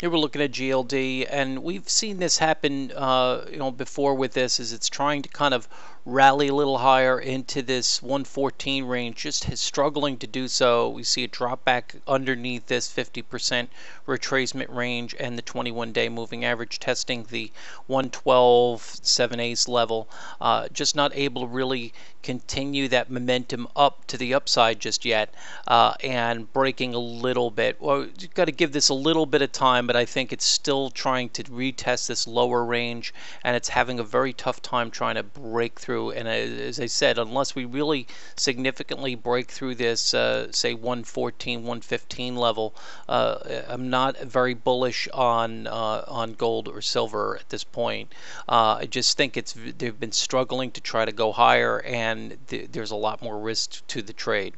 Here we're looking at GLD, and we've seen this happen, uh, you know, before with this, is it's trying to kind of rally a little higher into this 114 range, just struggling to do so. We see a drop back underneath this 50% retracement range and the 21-day moving average, testing the 112 7 8 level. Uh, just not able to really continue that momentum up to the upside just yet, uh, and breaking a little bit. Well, you've got to give this a little bit of time but I think it's still trying to retest this lower range and it's having a very tough time trying to break through. And as I said, unless we really significantly break through this, uh, say 114, 115 level, uh, I'm not very bullish on uh, on gold or silver at this point. Uh, I just think it's they've been struggling to try to go higher, and th there's a lot more risk to the trade.